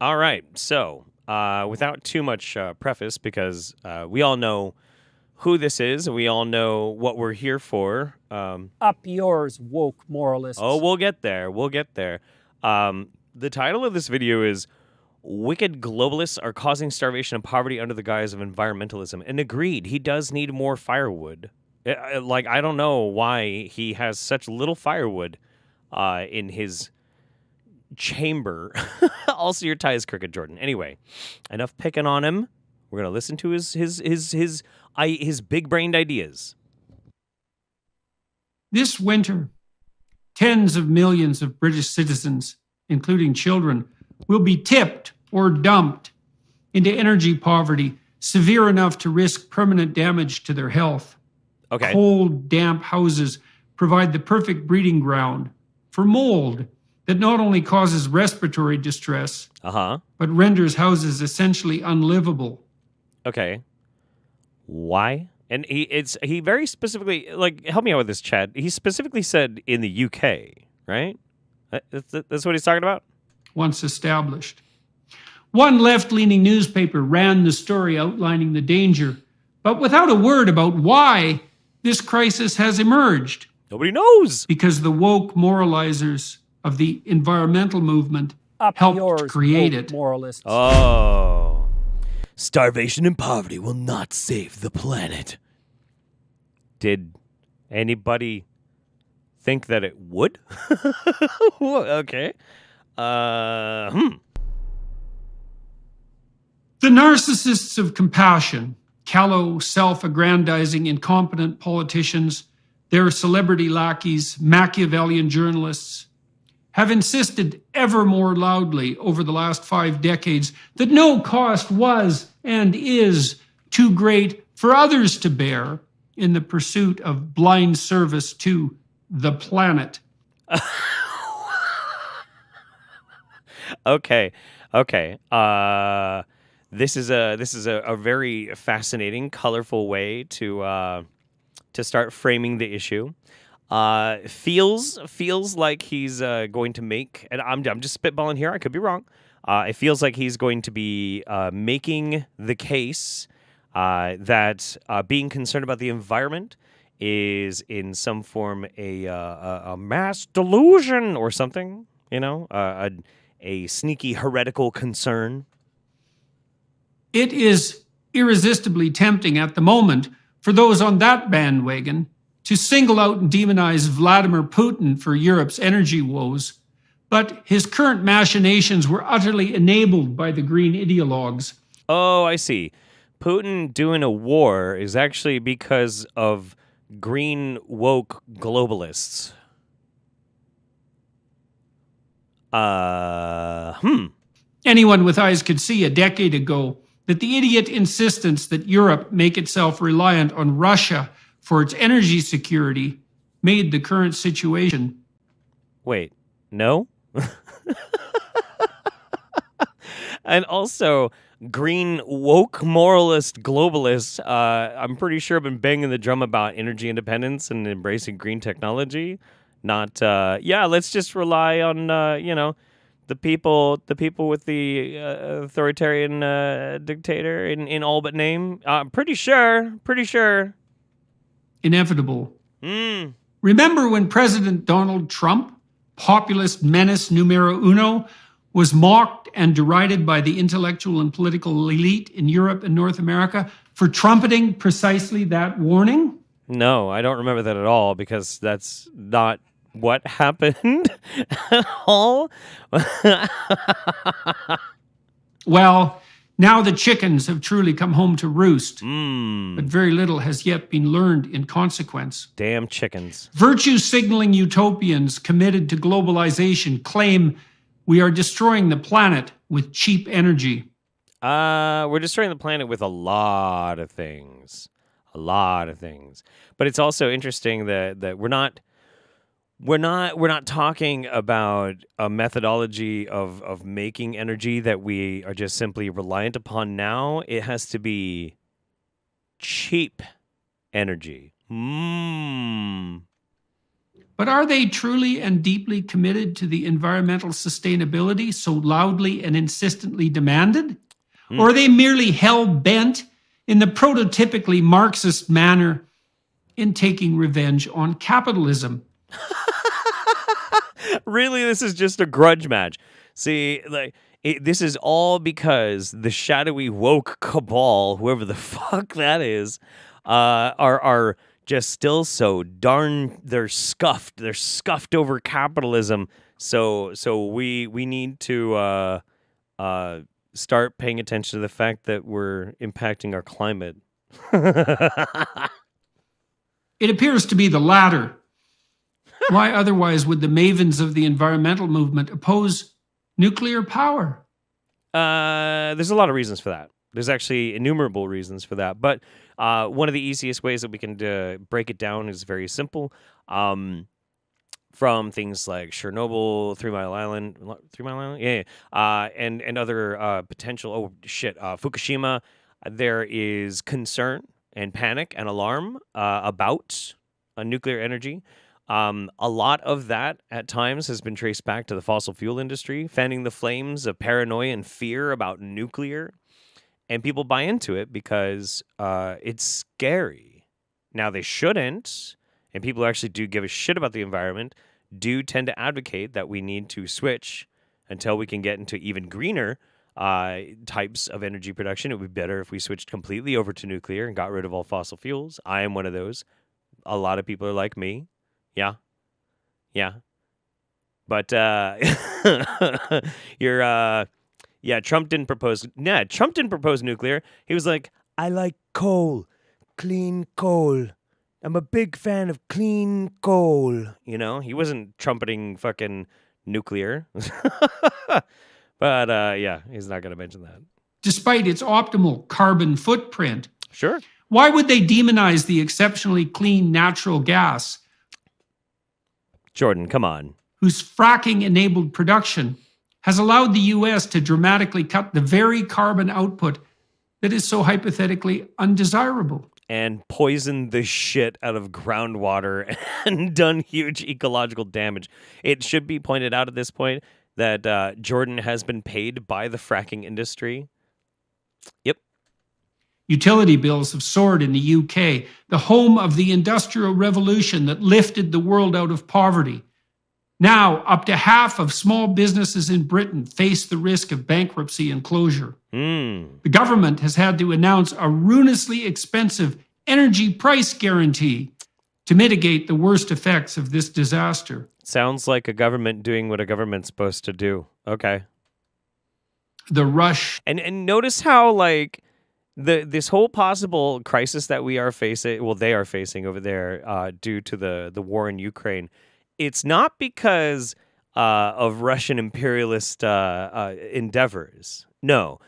All right. So, uh, without too much uh, preface, because uh, we all know who this is, we all know what we're here for. Um, Up yours, woke moralists. oh, we'll get there. We'll get there. Um, the title of this video is Wicked Globalists Are Causing Starvation and Poverty Under the Guise of Environmentalism. And agreed, he does need more firewood. Uh, uh, like, I don't know why he has such little firewood uh, in his chamber. also, your tie is crooked, Jordan. Anyway, enough picking on him. We're gonna listen to his his his his I, his big brained ideas. This winter, tens of millions of British citizens, including children, will be tipped or dumped into energy poverty severe enough to risk permanent damage to their health. Okay. Cold, damp houses provide the perfect breeding ground for mold that not only causes respiratory distress, Uh huh. but renders houses essentially unlivable. Okay. Why? And he it's he very specifically like help me out with this, Chad. He specifically said in the UK, right? That's, that's what he's talking about. once established. One left leaning newspaper ran the story outlining the danger, but without a word about why this crisis has emerged, Nobody knows. because the woke moralizers of the environmental movement Up helped yours, create it. moralists. Oh. Starvation and poverty will not save the planet. Did anybody think that it would? okay. Uh, hmm. The narcissists of compassion, callow, self aggrandizing, incompetent politicians, their celebrity lackeys, Machiavellian journalists, have insisted ever more loudly over the last five decades that no cost was and is too great for others to bear in the pursuit of blind service to the planet. okay okay uh this is a this is a, a very fascinating colorful way to uh to start framing the issue uh feels feels like he's uh going to make and i'm, I'm just spitballing here i could be wrong uh it feels like he's going to be uh making the case uh that uh being concerned about the environment is in some form a a, mass delusion or something you know a a sneaky heretical concern. It is irresistibly tempting at the moment for those on that bandwagon to single out and demonize Vladimir Putin for Europe's energy woes. But his current machinations were utterly enabled by the green ideologues. Oh, I see. Putin doing a war is actually because of green woke globalists. Uh, hmm. Anyone with eyes could see a decade ago that the idiot insistence that Europe make itself reliant on Russia for its energy security made the current situation Wait, no? and also, green woke moralist globalists, uh, I'm pretty sure have been banging the drum about energy independence and embracing green technology. Not, uh, yeah, let's just rely on, uh, you know, the people, the people with the uh, authoritarian uh, dictator in, in all but name. I'm pretty sure, pretty sure. Inevitable. Hmm. Remember when President Donald Trump, populist menace numero uno, was mocked and derided by the intellectual and political elite in Europe and North America for trumpeting precisely that warning? No, I don't remember that at all because that's not what happened at all. Well, now the chickens have truly come home to roost, Mmm. but very little has yet been learned in consequence. Damn chickens. Virtue signaling utopians committed to globalization claim we are destroying the planet with cheap energy. Uh, we're destroying the planet with a lot of things. A lot of things. But it's also interesting that that we're not we're not we're not talking about a methodology of of making energy that we are just simply reliant upon now. It has to be cheap energy. Mmm. But are they truly and deeply committed to the environmental sustainability so loudly and insistently demanded? Hmm. Or are they merely hell bent in the prototypically Marxist manner in taking revenge on capitalism? really, this is just a grudge match. See, like it, this is all because the shadowy woke cabal, whoever the fuck that is, uh, are are just still so darn they're scuffed. They're scuffed over capitalism. So so we we need to uh, uh, start paying attention to the fact that we're impacting our climate. It appears to be the latter. Why otherwise would the mavens of the environmental movement oppose nuclear power? Uh, there's a lot of reasons for that. There's actually innumerable reasons for that. But uh, one of the easiest ways that we can uh, break it down is very simple. Um, from things like Chernobyl, Three Mile Island, Three Mile Island, yeah, yeah. Uh, and and other uh, potential. Oh shit, uh, Fukushima. There is concern and panic and alarm uh, about nuclear energy. Um, a lot of that at times has been traced back to the fossil fuel industry, fanning the flames of paranoia and fear about nuclear. And people buy into it because uh, it's scary. Now, they shouldn't, and people who actually do give a shit about the environment do tend to advocate that we need to switch until we can get into even greener uh, types of energy production. It would be better if we switched completely over to nuclear and got rid of all fossil fuels. I am one of those. A lot of people are like me. Yeah. Yeah. But uh you're uh yeah, Trump didn't propose yeah, Trump didn't propose nuclear. He was like, I like coal. Clean coal. I'm a big fan of clean coal. You know, he wasn't trumpeting fucking nuclear. but uh yeah, he's not gonna mention that. Despite its optimal carbon footprint, Sure. why would they demonize the exceptionally clean natural gas Jordan, come on. whose fracking enabled production has allowed the US to dramatically cut the very carbon output that is so hypothetically undesirable? and poisoned the shit out of groundwater and done huge ecological damage. It should be pointed out at this point that uh, Jordan has been paid by the fracking industry. Yep. Utility bills have soared in the UK, the home of the Industrial Revolution that lifted the world out of poverty. Now, up to half of small businesses in Britain face the risk of bankruptcy and closure. Mm. The government has had to announce a ruinously expensive energy price guarantee to mitigate the worst effects of this disaster. Sounds like a government doing what a government's supposed to do. Okay. The rush And and notice how like the this whole possible crisis that we are facing, well, they are facing over there, uh, due to the the war in Ukraine. It's not because uh, of Russian imperialist uh, uh, endeavors. No,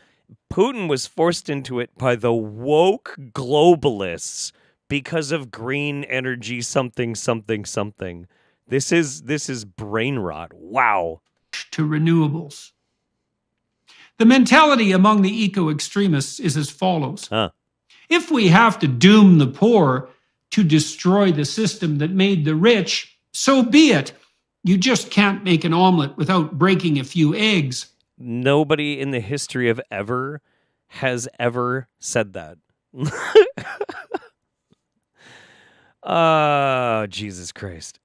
Putin was forced into it by the woke globalists because of green energy, something, something, something. This is this is brain rot. Wow. to renewables. The mentality among the eco extremists is as follows Huh. If we have to doom the poor to destroy the system that made the rich, so be it. You just can't make an omelet without breaking a few eggs. nobody in the history of ever has ever said that. Oh, Jesus Christ.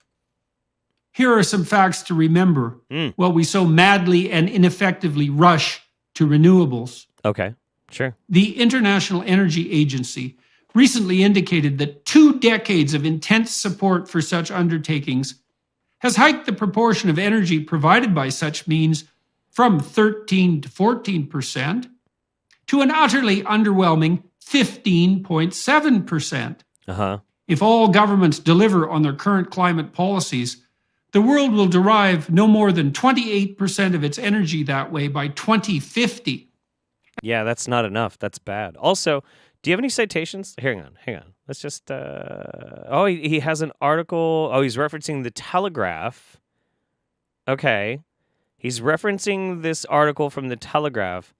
Here are some facts to remember Mm. while we so madly and ineffectively rush to renewables. Okay, sure. The International Energy Agency recently indicated that two decades of intense support for such undertakings has hiked the proportion of energy provided by such means from 13 to 14 percent to an utterly underwhelming 15.7 percent. Uh huh. If all governments deliver on their current climate policies, the world will derive no more than 28% of its energy that way by 2050. Yeah, that's not enough. That's bad. Also, do you have any citations? Hang on, hang on. Let's just. Uh... Oh, he, has an article. Oh, he's referencing the Telegraph. Okay. He's referencing this article from the Telegraph.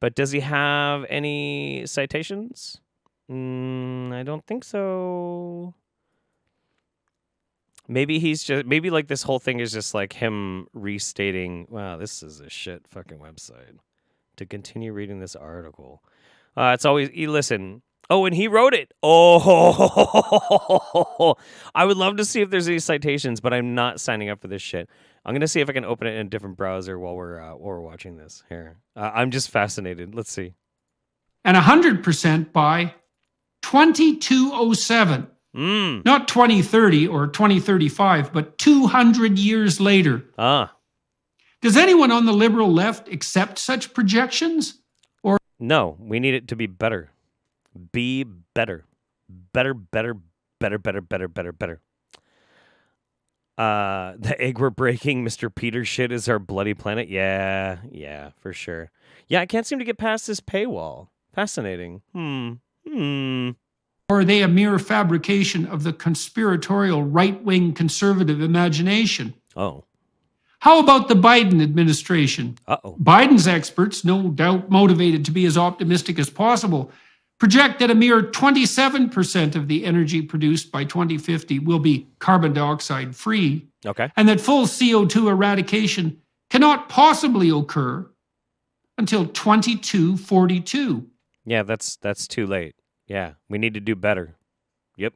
But does he have any citations? Mm, I don't think so. Maybe he's just maybe like this whole thing is just like him restating. Wow, this is a shit fucking website. To continue reading this article, uh, it's always you listen. Oh, and he wrote it. Oh, I would love to see if there's any citations, but I'm not signing up for this shit. I'm gonna see if I can open it in a different browser while we're uh, while we're watching this. Here, uh, I'm just fascinated. Let's see. And 100% by 2207. Mm. Not 2030 or 2035, but 200 years later. Ah, Does anyone on the liberal left accept such projections? Or No, we need it to be better. Be better. Better, better, better, better, better, better, better. Uh, the egg we're breaking, Mr. Peter shit is our bloody planet. Yeah, yeah, for sure. Yeah, I can't seem to get past this paywall. Fascinating. Hmm. Hmm. Or are they a mere fabrication of the conspiratorial right wing conservative imagination? Oh. How about the Biden administration? Uh oh. Biden's experts, no doubt motivated to be as optimistic as possible, project that a mere 27% of the energy produced by 2050 will be carbon dioxide free, Okay. and that full CO2 eradication cannot possibly occur until 2242. Yeah, that's that's too late. Yeah, we need to do better. Yep.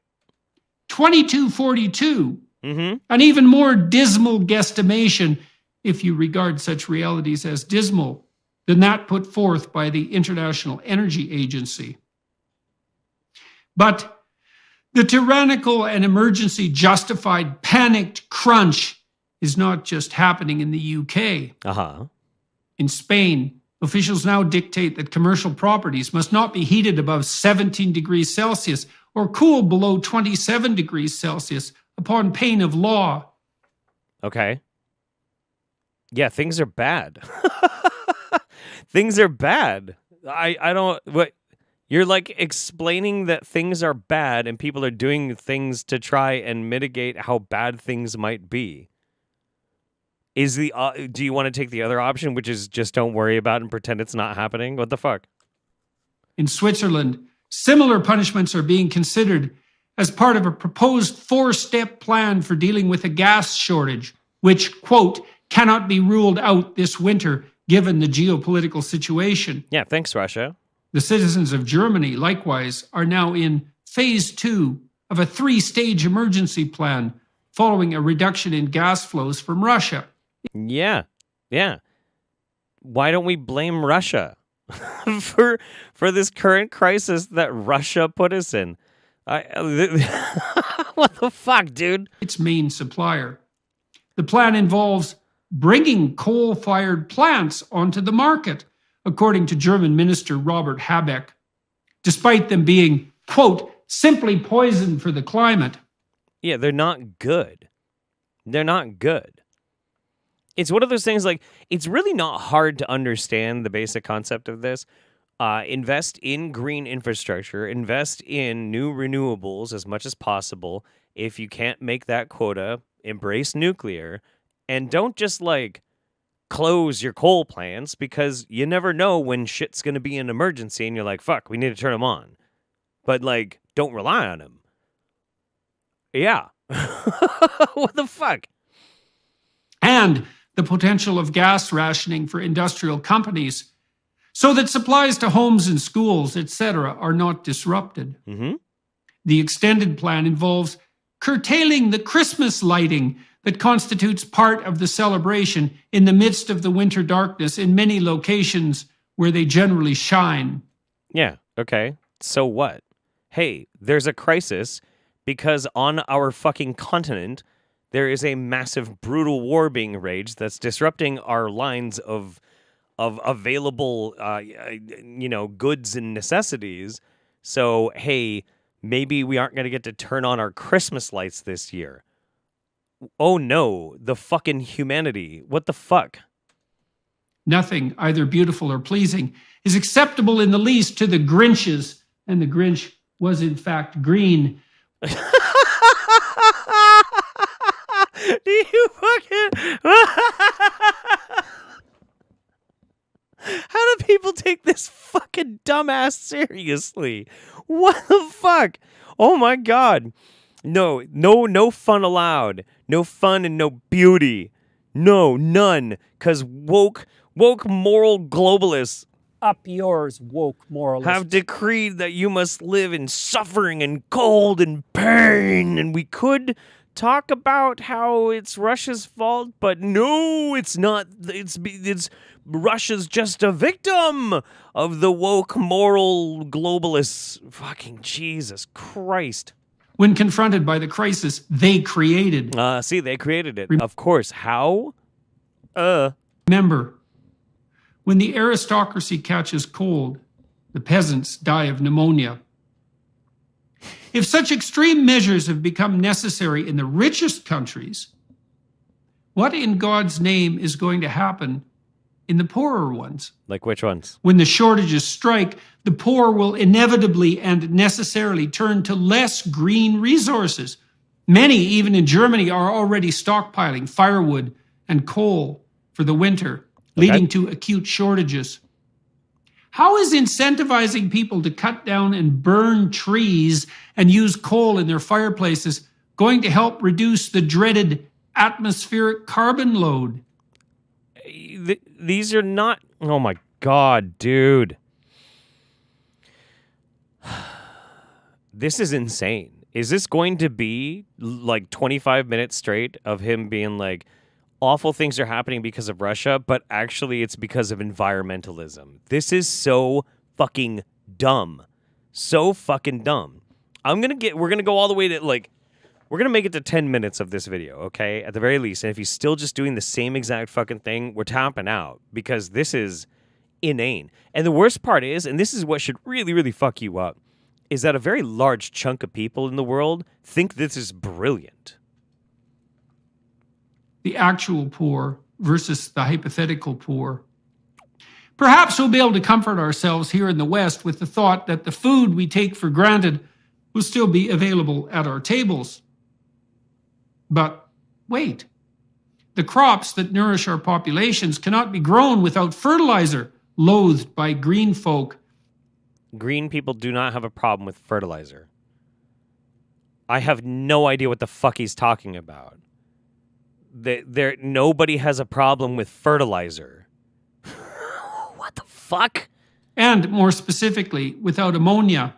2242, Mm-hmm. an even more dismal guesstimation, if you regard such realities as dismal, than that put forth by the International Energy Agency. But the tyrannical and emergency justified panicked crunch is not just happening in the UK. Uh huh. In Spain, officials now dictate that commercial properties must not be heated above 17 degrees Celsius or cooled below 27 degrees Celsius upon pain of law. Okay. Yeah, things are bad. things are bad. I I don't what you're like explaining that things are bad and people are doing things to try and mitigate how bad things might be. Is the uh, do you want to take the other option which is just don't worry about it and pretend it's not happening? What the fuck? In Switzerland, similar punishments are being considered as part of a proposed four step plan for dealing with a gas shortage, which, quote, cannot be ruled out this winter given the geopolitical situation. Yeah, thanks Russia. The citizens of Germany, likewise, are now in phase two of a three stage emergency plan following a reduction in gas flows from Russia. Yeah. Yeah. Why don't we blame Russia for for this current crisis that Russia put us in? I uh, What the fuck, dude? its main supplier. The plan involves bringing coal fired plants onto the market, according to German Minister Robert Habeck, despite them being, quote, simply poison for the climate. Yeah, they're not good. They're not good. It's one of those things like it's really not hard to understand the basic concept of this. Uh, invest in green infrastructure, invest in new renewables as much as possible. If you can't make that quota, embrace nuclear and don't just like close your coal plants because you never know when shit's going to be an emergency and you're like, fuck, we need to turn them on. But like, don't rely on them. Yeah. what the fuck? and the potential of gas rationing for industrial companies so that supplies to homes and schools, etc., are not disrupted. Mm-hmm. The extended plan involves curtailing the Christmas lighting that constitutes part of the celebration in the midst of the winter darkness in many locations where they generally shine. Yeah. Okay. So what? Hey, there's a crisis because on our fucking continent there is a massive brutal war being raged that's disrupting our lines of of available uh, you know goods and necessities. So hey, maybe we aren't going to get to turn on our Christmas lights this year. Oh no, the fucking humanity. What the fuck? Nothing, either beautiful or pleasing, is acceptable in the least to the Grinches, and the Grinch was in fact green. Do you fucking How do people take this fucking dumbass seriously? What the fuck? Oh my god. No, no, no fun allowed. No fun and no beauty. No, none. Cause woke, woke moral globalists Up yours, woke moralists. have decreed that you must live in suffering and cold and pain. And we could talk about how it's Russia's fault, but no, it's not. It's it's Russia's just a victim of the woke moral globalists. Fucking Jesus Christ. When confronted by the crisis they created. Uh, see, they created it. Of course. How? Uh. Remember, when the aristocracy catches cold, the peasants die of pneumonia. If such extreme measures have become necessary in the richest countries, what in God's name is going to happen in the poorer ones? Like which ones? When the shortages strike, the poor will inevitably and necessarily turn to less green resources. Many, even in Germany, are already stockpiling firewood and coal for the winter, leading to acute shortages. How is incentivizing people to cut down and burn trees and use coal in their fireplaces going to help reduce the dreaded atmospheric carbon load? These are not. Oh my god, dude. This is insane. Is this going to be like 25 minutes straight of him being like, awful things are happening because of Russia, but actually it's because of environmentalism? This is so fucking dumb. So fucking dumb. I'm gonna get, we're gonna go all the way to like, we're gonna make it to 10 minutes of this video, okay? At the very least. And if he's still just doing the same exact fucking thing, we're tapping out because this is inane. And the worst part is, and this is what should really, really fuck you up, is that a very large chunk of people in the world think this is brilliant. The actual poor versus the hypothetical poor. Perhaps we'll be able to comfort ourselves here in the West with the thought that the food we take for granted will still be available at our tables. But wait, the crops that nourish our populations cannot be grown without fertilizer, loathed by green folk. Green people do not have a problem with fertilizer. I have no idea what the fuck he's talking about. There, there nobody has a problem with fertilizer. what the fuck? and more specifically, without ammonia.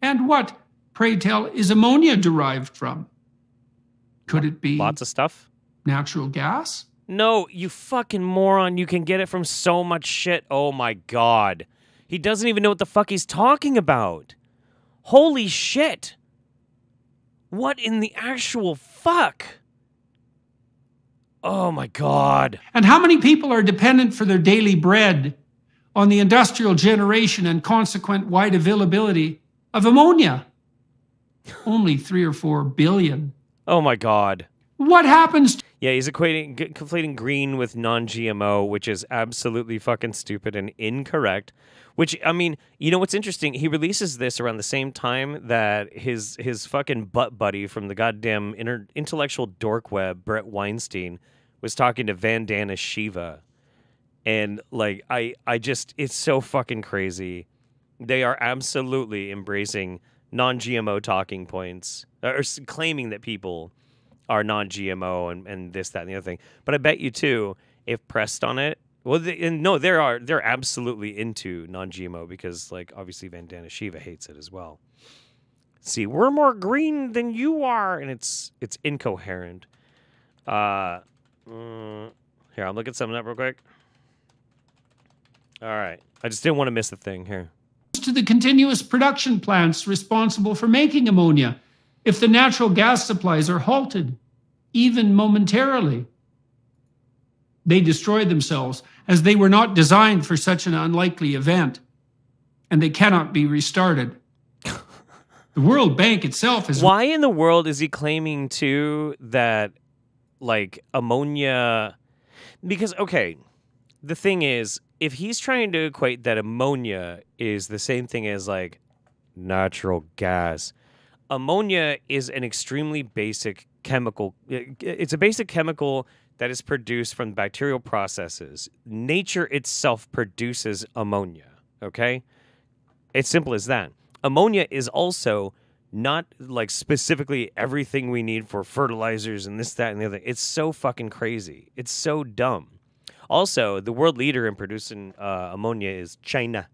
And what, pray tell, is ammonia derived from? Could it be Lots of stuff? natural gas? No, you fucking moron. You can get it from so much shit. Oh my god. He doesn't even know what the fuck he's talking about. Holy shit. What in the actual fuck? Oh my god. And how many people are dependent for their daily bread on the industrial generation and consequent wide availability of ammonia? Only three or four billion. Oh my god. What happens Yeah, he's equating, conflating green with non-GMO, which is absolutely fucking stupid and incorrect. Which I mean, you know what's interesting? He releases this around the same time that his his fucking butt buddy from the goddamn inter- intellectual dork web, Brett Weinstein, was talking to Vandana Shiva, and like I I just it's so fucking crazy. They are absolutely embracing non-GMO talking points, or claiming that people are non-GMO and, and this, that, and the other thing. But I bet you too, if pressed on it, well, they, and no, there are they're absolutely into non-GMO because, like, obviously Vandana Shiva hates it as well. See, we're more green than you are, and it's it's incoherent. Uh, mm, here, I'm looking something up real quick. All right, I just didn't want to miss a thing here. to the continuous production plants responsible for making ammonia if the natural gas supplies are halted, even momentarily? They destroy themselves as they were not designed for such an unlikely event, and they cannot be restarted. The World Bank itself is Why in the world is he claiming too that like ammonia because okay, the thing is if he's trying to equate that ammonia is the same thing as like natural gas, ammonia is an extremely basic chemical uh, it's a basic chemical that is produced from bacterial processes. Nature itself produces ammonia, okay? It's simple as that. Ammonia is also not like specifically everything we need for fertilizers and this, that, and the other. It's so fucking crazy. It's so dumb. Also, the world leader in producing uh, ammonia is China.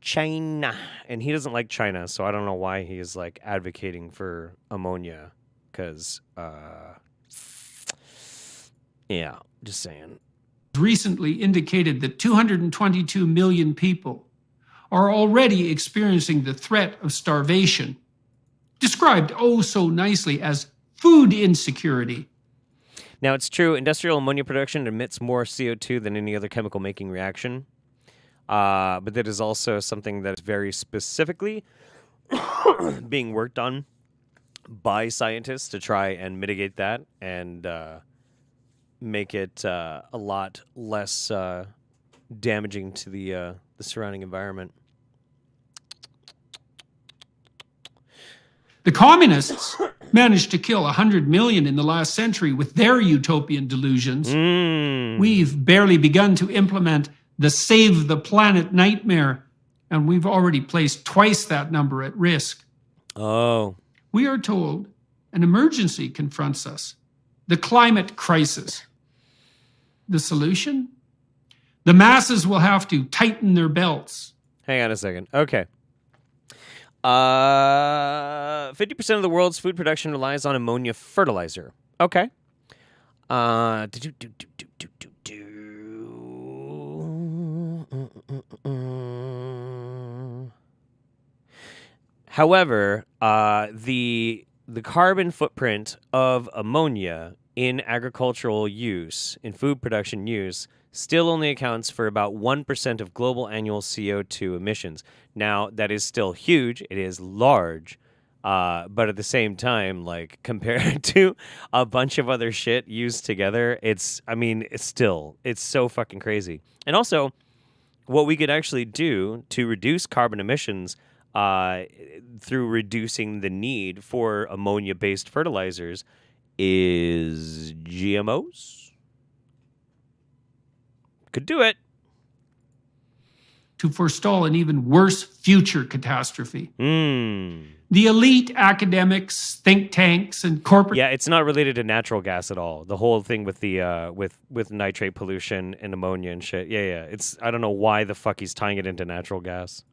China. And he doesn't like China, so I don't know why he is like advocating for ammonia. Because, uh, yeah, just saying. recently indicated that 222 million people are already experiencing the threat of starvation, described oh so nicely as food insecurity. Now, it's true, industrial ammonia production emits more CO2 than any other chemical making reaction. Uh, but that is also something that is very specifically being worked on by scientists to try and mitigate that and uh, make it uh, a lot less uh, damaging to the uh, the surrounding environment. The communists managed to kill 100 million in the last century with their utopian delusions. Mm. We've barely begun to implement the save the planet nightmare, and we've already placed twice that number at risk. Oh, We are told an emergency confronts us the climate crisis. The solution? The masses will have to tighten their belts. hang on a second. Okay. Uh, fifty percent of the world's food production relies on ammonia fertilizer. Okay. Uh, do do do do do do do. However, uh, the the carbon footprint of ammonia in agricultural use, in food production use, still only accounts for about 1% of global annual CO2 emissions. Now, that is still huge, it is large, uh, but at the same time, like compared to a bunch of other shit used together, it's, I mean, it's still, it's so fucking crazy. And also, what we could actually do to reduce carbon emissions uh, through reducing the need for ammonia based fertilizers is GMOs. Could do it. to forestall an even worse future catastrophe. Hmm. The elite academics, think tanks, and corporate Yeah, it's not related to natural gas at all. The whole thing with the uh, with with nitrate pollution and ammonia and shit. Yeah, yeah. It's I don't know why the fuck he's tying it into natural gas.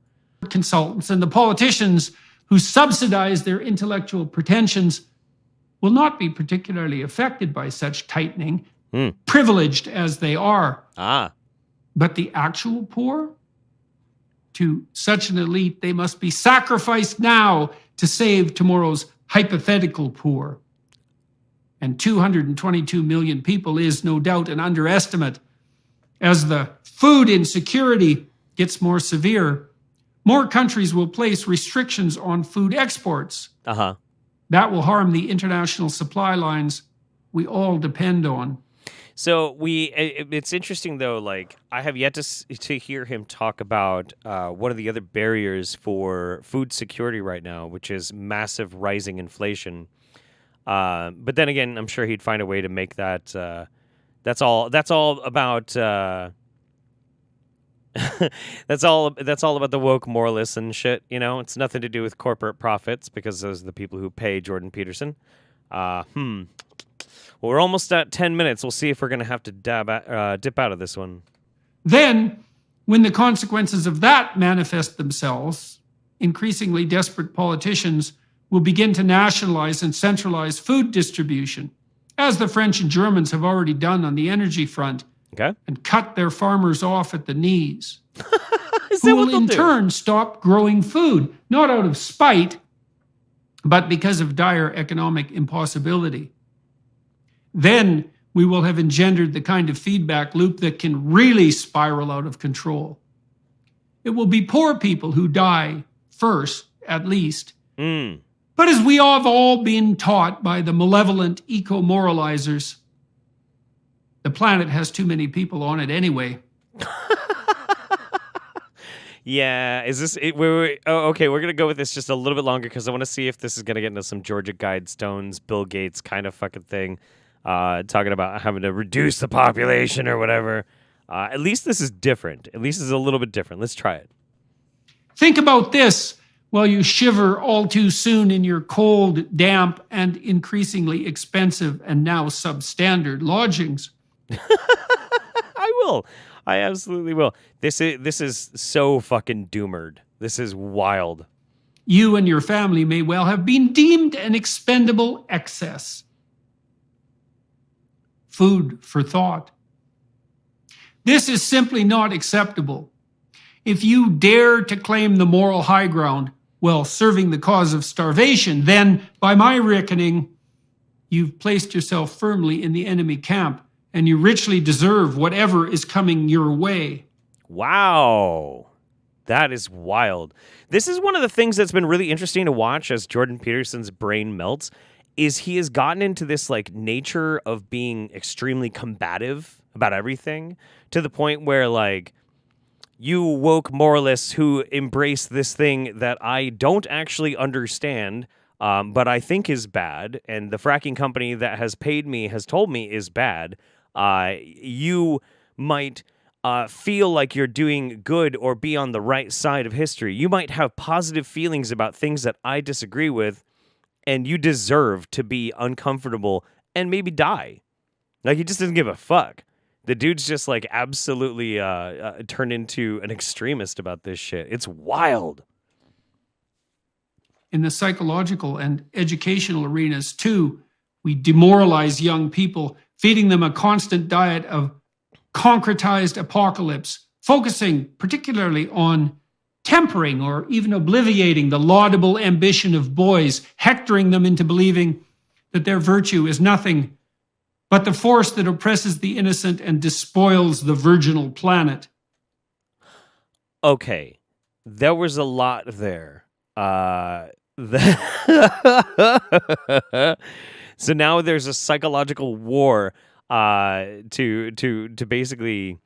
consultants and the politicians who subsidize their intellectual pretensions will not be particularly affected by such tightening, Hmm. privileged as they are. Ah, But the actual poor? To such an elite, they must be sacrificed now to save tomorrow's hypothetical poor. And 222 million people is no doubt an underestimate. As the food insecurity gets more severe, more countries will place restrictions on food exports. uh huh. That will harm the international supply lines we all depend on. So we, it's interesting though. Like I have yet to to hear him talk about uh, one of the other barriers for food security right now, which is massive rising inflation. Uh, but then again, I'm sure he'd find a way to make that. Uh, that's all. That's all about. That's all. That's all about the woke moralists and shit. You know, it's nothing to do with corporate profits because those are the people who pay Jordan Peterson. Uh, hmm. Well, we're almost at 10 minutes. We'll see if we're going to have to dab at, uh, dip out of this one. Then, when the consequences of that manifest themselves, increasingly desperate politicians will begin to nationalize and centralize food distribution, as the French and Germans have already done on the energy front, Okay? and cut their farmers off at the knees, who will in do? turn stop growing food, not out of spite, but because of dire economic impossibility. Then we will have engendered the kind of feedback loop that can really spiral out of control. It will be poor people who die first, at least. Mm. But as we have all been taught by the malevolent eco moralizers, the planet has too many people on it anyway. Yeah. Is this. It, wait, wait. Oh, okay. We're going to go with this just a little bit longer because I want to see if this is going to get into some Georgia Guidestones, Bill Gates kind of fucking thing. Uh, talking about having to reduce the population or whatever. Uh, at least this is different. At least it's a little bit different. Let's try it. Think about this while you shiver all too soon in your cold, damp, and increasingly expensive and now substandard lodgings. I will. I absolutely will. This is this is so fucking doomered. This is wild. You and your family may well have been deemed an expendable excess. Food for thought. This is simply not acceptable. If you dare to claim the moral high ground while serving the cause of starvation, then, by my reckoning, you've placed yourself firmly in the enemy camp and you richly deserve whatever is coming your way. Wow. That is wild. This is one of the things that's been really interesting to watch as Jordan Peterson's brain melts is he has gotten into this like nature of being extremely combative about everything to the point where like you woke moralists who embrace this thing that I don't actually understand, um, but I think is bad, and the fracking company that has paid me has told me is bad. Uh, you might uh, feel like you're doing good or be on the right side of history. You might have positive feelings about things that I disagree with, and you deserve to be uncomfortable and maybe die. Like he just doesn't give a fuck. The dude's just like absolutely uh, uh, turned into an extremist about this shit. It's wild. In the psychological and educational arenas, too, we demoralize young people, feeding them a constant diet of concretized apocalypse, focusing particularly on tempering or even obliviating the laudable ambition of boys, hectoring them into believing that their virtue is nothing but the force that oppresses the innocent and despoils the virginal planet. Okay, there was a lot there. Uh, so now there's a psychological war uh, to to to basically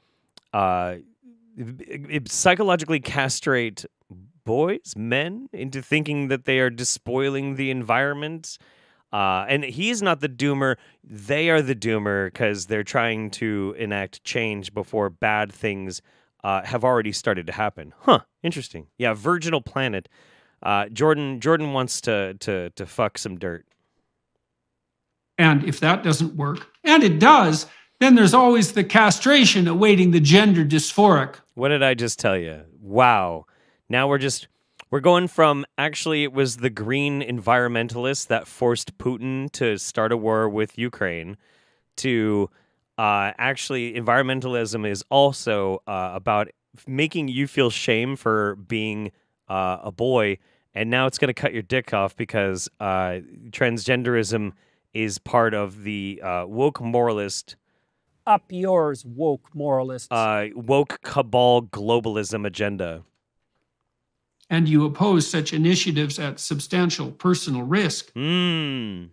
uh, psychologically castrate boys, men, into thinking that they are despoiling the environment uh, and he's not the doomer. They are the doomer because they're trying to enact change before bad things uh, have already started to happen. Huh. Interesting. Yeah. Virginal planet. Uh, Jordan. Jordan wants to to to fuck some dirt. And if that doesn't work, and it does, then there's always the castration awaiting the gender dysphoric. What did I just tell you? Wow. Now we're just we're going from actually, it was the green environmentalists that forced Putin to start a war with Ukraine to uh, actually, environmentalism is also uh, about making you feel shame for being uh, a boy. And now it's going to cut your dick off because uh, transgenderism is part of the uh, woke moralist. Up yours, woke moralists. Uh, woke cabal globalism agenda and you oppose such initiatives at substantial personal risk. Mm.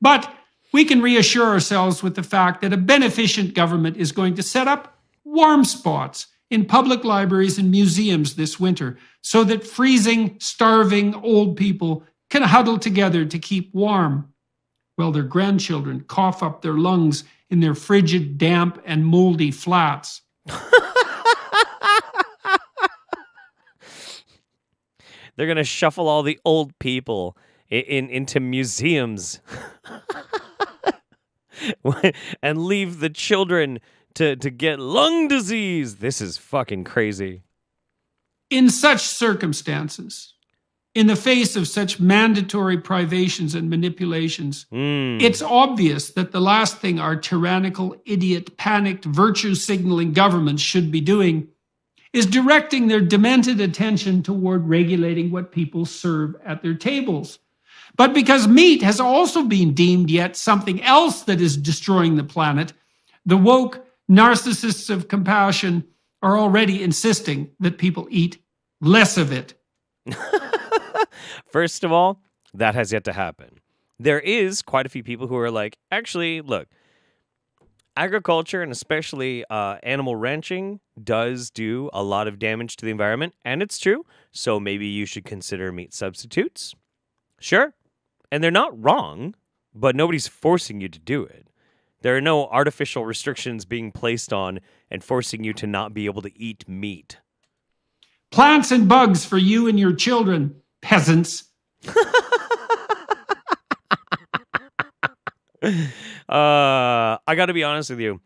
But we can reassure ourselves with the fact that a beneficent government is going to set up warm spots in public libraries and museums this winter so that freezing, starving old people can huddle together to keep warm while their grandchildren cough up their lungs in their frigid, damp, and moldy flats. They're gonna shuffle all the old people in, in into museums and leave the children to to get lung disease. This is fucking crazy. In such circumstances, in the face of such mandatory privations and manipulations, mm. it's obvious that the last thing our tyrannical, idiot, panicked, virtue signaling governments should be doing is directing their demented attention toward regulating what people serve at their tables. But because meat has also been deemed yet something else that is destroying the planet, the woke narcissists of compassion are already insisting that people eat less of it. First of all, that has yet to happen. There is quite a few people who are like, actually, look, agriculture and especially uh, animal ranching does do a lot of damage to the environment, and it's true. So maybe you should consider meat substitutes. Sure. And they're not wrong, but nobody's forcing you to do it. There are no artificial restrictions being placed on and forcing you to not be able to eat meat. Plants and bugs for you and your children. Peasants. uh, I got to be honest with you.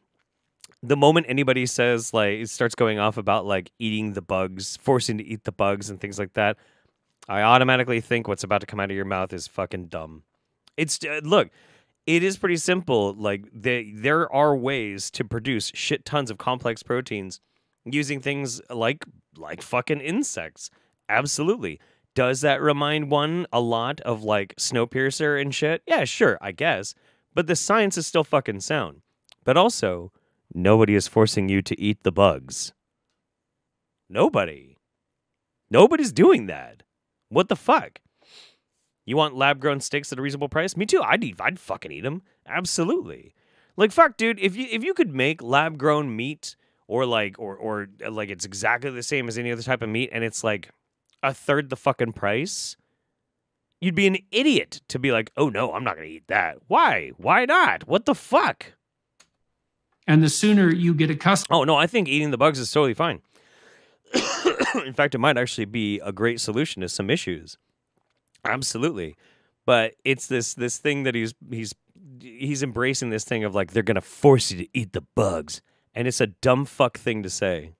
The moment anybody says like it starts going off about like eating the bugs, forcing to eat the bugs and things like that, I automatically think what's about to come out of your mouth is fucking dumb. It's uh, look, it is pretty simple. Like they, there are ways to produce shit tons of complex proteins using things like like fucking insects. Absolutely. Does that remind one a lot of like Snowpiercer and shit? Yeah, sure, I guess. But the science is still fucking sound. But also, nobody is forcing you to eat the bugs. Nobody. Nobody's doing that. What the fuck? You want lab grown steaks at a reasonable price? Me too. I'd eat. I'd fucking eat them. Absolutely. Like fuck, dude. If you if you could make lab grown meat or like or or like it's exactly the same as any other type of meat and it's like a third the fucking price, you'd be an idiot to be like, oh no, I'm not gonna eat that. Why? Why not? What the fuck? And the sooner you get accustomed. Oh no, I think eating the bugs is totally fine. In fact, it might actually be a great solution to some issues. Absolutely. But it's this this thing that he's he's he's embracing this thing of like they're gonna force you to eat the bugs. And it's a dumb fuck thing to say.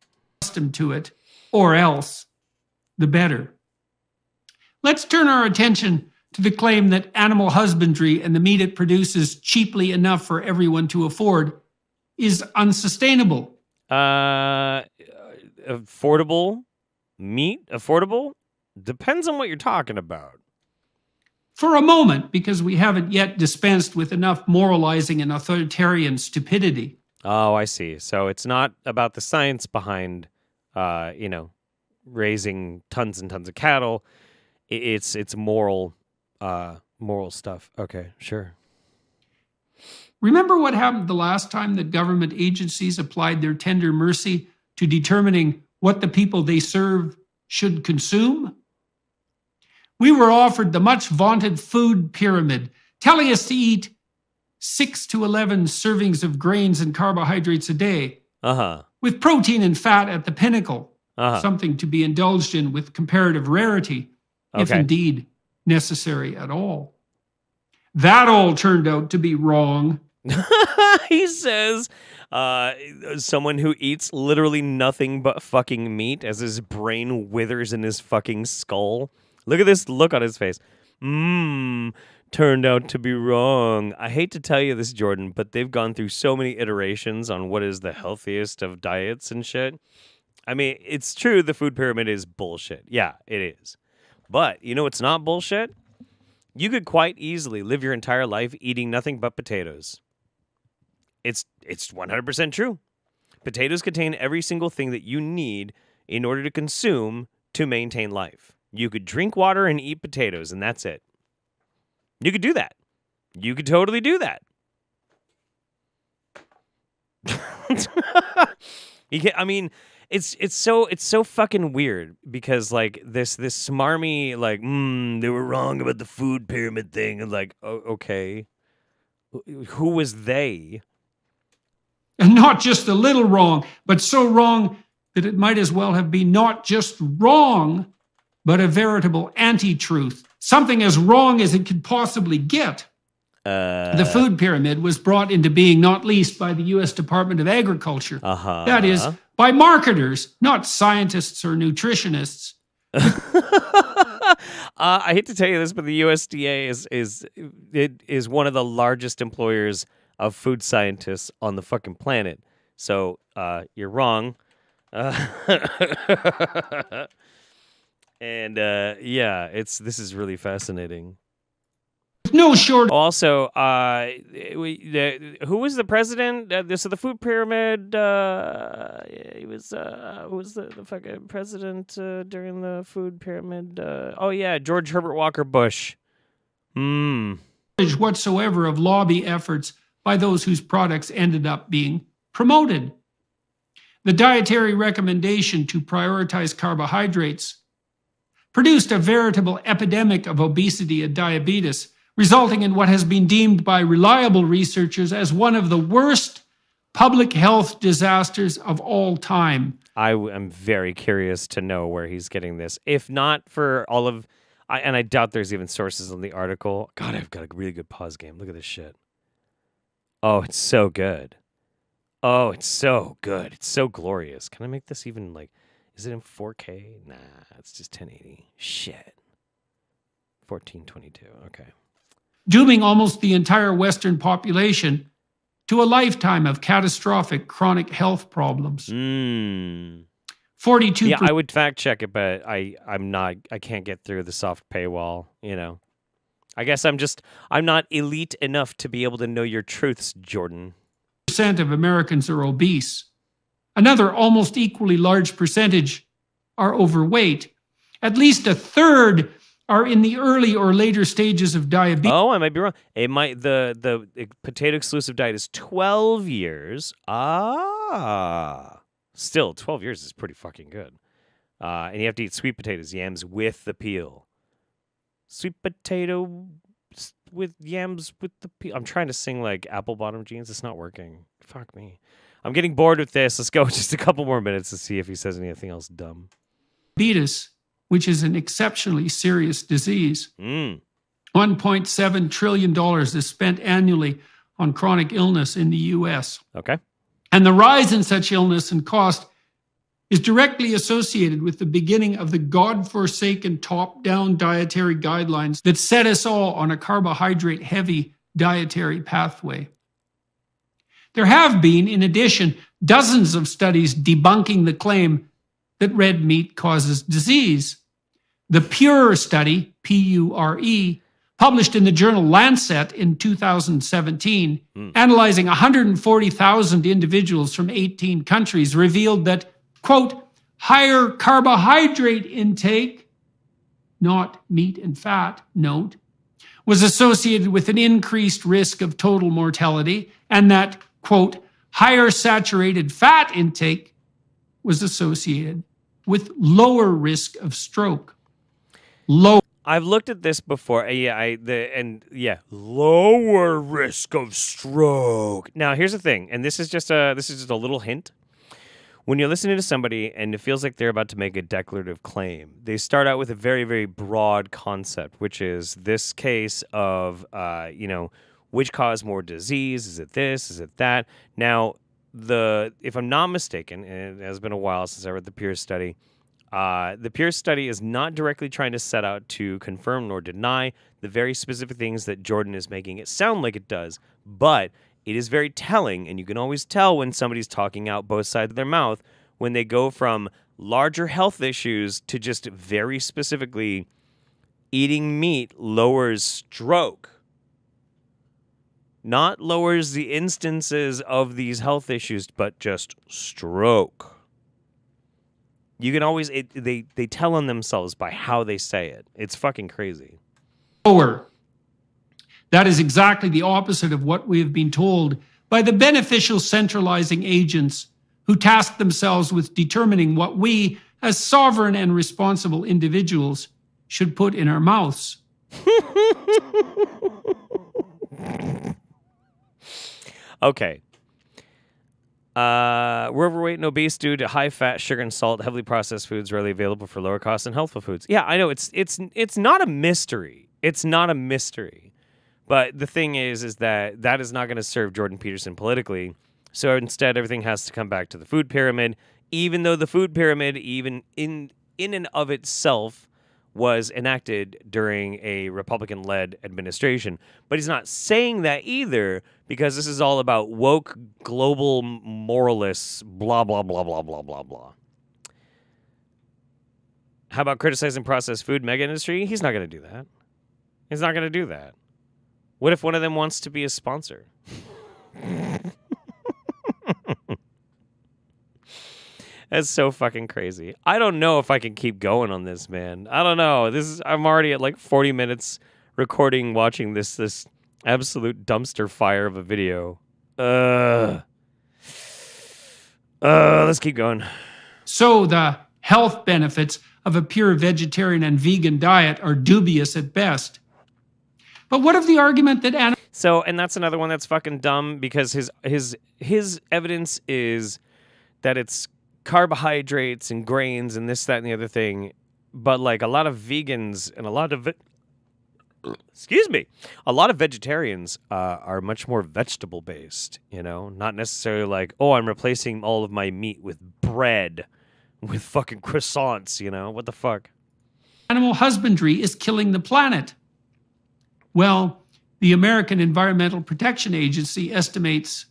accustomed to it, or else the better. Let's turn our attention to the claim that animal husbandry and the meat it produces cheaply enough for everyone to afford is unsustainable. Uh affordable meat? Affordable? Depends on what you're talking about. For a moment, because we haven't yet dispensed with enough moralizing and authoritarian stupidity. Oh, I see. So it's not about the science behind, uh, you know, raising tons and tons of cattle. It's it's moral, uh, moral stuff. Okay, sure. Remember what happened the last time that government agencies applied their tender mercy to determining what the people they serve should consume? We were offered the much vaunted food pyramid, telling us to eat 6 to 11 servings of grains and carbohydrates a day, Uh huh. with protein and fat at the pinnacle, Uh huh. something to be indulged in with comparative rarity, if indeed necessary at all. That all turned out to be wrong. he says, uh, someone who eats literally nothing but fucking meat as his brain withers in his fucking skull. Look at this look on his face. Mmm, turned out to be wrong. I hate to tell you this, Jordan, but they've gone through so many iterations on what is the healthiest of diets and shit. I mean, it's true the food pyramid is bullshit. Yeah, it is. But you know it's not bullshit? You could quite easily live your entire life eating nothing but potatoes. It's it's 100% true. Potatoes contain every single thing that you need in order to consume to maintain life. You could drink water and eat potatoes and that's it. You could do that. You could totally do that. you can, I mean, it's it's so it's so fucking weird because like this this smarmy like mm, they were wrong about the food pyramid thing and like oh, okay who was they And not just a little wrong, but so wrong that it might as well have been not just wrong, but a veritable anti truth. Something as wrong as it could possibly get. uh The food pyramid was brought into being not least by the US Department of Agriculture. uh-huh That is, by marketers, not scientists or nutritionists. uh, I hate to tell you this, but the USDA is is it is one of the largest employers of food scientists on the fucking planet. So uh, you're wrong. Uh, and yeah, it's this is really fascinating. No short Also, uh, we, the, who was the president? Uh, this of the food pyramid. Uh, he was uh, who was the, the fucking president uh, during the food pyramid? Uh, oh yeah, George Herbert Walker Bush. Hmm. whatsoever of lobby efforts by those whose products ended up being promoted. The dietary recommendation to prioritize carbohydrates produced a veritable epidemic of obesity and diabetes, resulting in what has been deemed by reliable researchers as one of the worst public health disasters of all time. I am very curious to know where he's getting this. If not for all of I, and I doubt there's even sources on the article. God, I've got a really good pause game. Look at this shit. Oh, it's so good. Oh, it's so good. It's so glorious. Can I make this even like? Is it in 4K? Nah, it's just 1080. Shit. 1422. Okay. Dooming almost the entire Western population to a lifetime of catastrophic chronic health problems. Mm. 42 Yeah, I would fact check it, but I I'm not. I can't get through the soft paywall. You know. I guess I'm just I'm not elite enough to be able to know your truths, Jordan. percent of Americans are obese. Another almost equally large percentage are overweight. At least a third are in the early or later stages of diabetes. Oh, I might be wrong. It might the the potato exclusive diet is 12 years. Ah. Still 12 years is pretty fucking good. Uh, and you have to eat sweet potatoes, yams with the peel. Sweet potato with yams with the peel. I'm trying to sing like apple bottom jeans. It's not working. Fuck me. I'm getting bored with this. Let's go just a couple more minutes to see if he says anything else dumb. diabetes, which is an exceptionally serious disease. Mm. $1.7 trillion is spent annually on chronic illness in the US. Okay. And the rise in such illness and cost is directly associated with the beginning of the God-forsaken top-down dietary guidelines that set us all on a carbohydrate-heavy dietary pathway. There have been, in addition, dozens of studies debunking the claim that red meat causes disease. The Pure study, P U R E, published in the journal Lancet in 2017, hmm. analyzing 140,000 individuals from 18 countries, revealed that, quote, higher carbohydrate intake, not meat and fat, note, was associated with an increased risk of total mortality, and that, quote, higher saturated fat intake was associated with lower risk of stroke. Low I've looked at this before. uh, Yeah, I the and yeah, lower risk of stroke. Now, here's the thing, and this is just a this is just a little hint. When you're listening to somebody and it feels like they're about to make a declarative claim, they start out with a very very broad concept, which is this case of uh, you know, which cause more disease? Is it this? Is it that? Now, the if I'm not mistaken, and it has been a while since I read the Pierce study. Uh, the Pierce study is not directly trying to set out to confirm nor deny the very specific things that Jordan is making it sound like it does, but it is very telling, and you can always tell when somebody's talking out both sides of their mouth when they go from larger health issues to just very specifically eating meat lowers stroke. Not lowers the instances of these health issues, but just stroke. You can always it, they they tell on themselves by how they say it. It's fucking crazy. lower. That is exactly the opposite of what we have been told by the beneficial centralizing agents who task themselves with determining what we, as sovereign and responsible individuals, should put in our mouths. Okay. Uh, we're overweight and obese due to high fat, sugar, and salt, heavily processed foods rarely available for lower cost and healthful foods. Yeah, I know it's it's it's not a mystery. It's not a mystery. But the thing is, is that that is not going to serve Jordan Peterson politically. So instead, everything has to come back to the food pyramid. Even though the food pyramid, even in in and of itself, was enacted during a Republican led administration. But he's not saying that either because this is all about woke global moralists, blah, blah, blah, blah, blah, blah, blah. How about criticizing processed food mega industry? He's not going to do that. He's not going to do that. What if one of them wants to be a sponsor? That's so fucking crazy. I don't know if I can keep going on this, man. I don't know. This is I'm already at like 40 minutes recording watching this this absolute dumpster fire of a video. Uh Uh let's keep going. So the health benefits of a pure vegetarian and vegan diet are dubious at best. But what of the argument that animals So, and that's another one that's fucking dumb because his his his evidence is that it's carbohydrates and grains and this that and the other thing but like a lot of vegans and a lot of excuse me, a lot of vegetarians uh, are much more vegetable based. You know, not necessarily like, oh, I'm replacing all of my meat with bread, with fucking croissants. You know, what the fuck? Animal husbandry is killing the planet. Well, the American Environmental Protection Agency estimates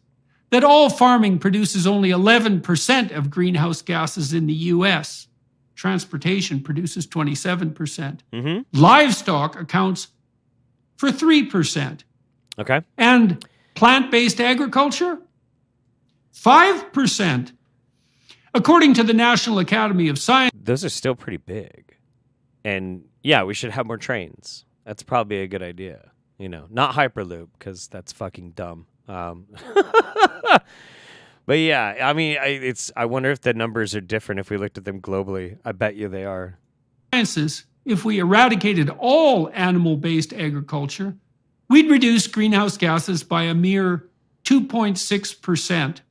that all farming produces only 11% of greenhouse gases in the US. Transportation produces 27%. Mm-hmm. Livestock accounts for 3%. Okay. And plant based agriculture? 5%. According to the National Academy of Science, Those are still pretty big, and yeah, we should have more trains. That's probably a good idea. You know, not Hyperloop because that's fucking dumb. Um, but yeah, I mean, I, it's. I wonder if the numbers are different if we looked at them globally. I bet you they are. sciences, if we eradicated all animal based agriculture, we'd reduce greenhouse gases by a mere 2.6%.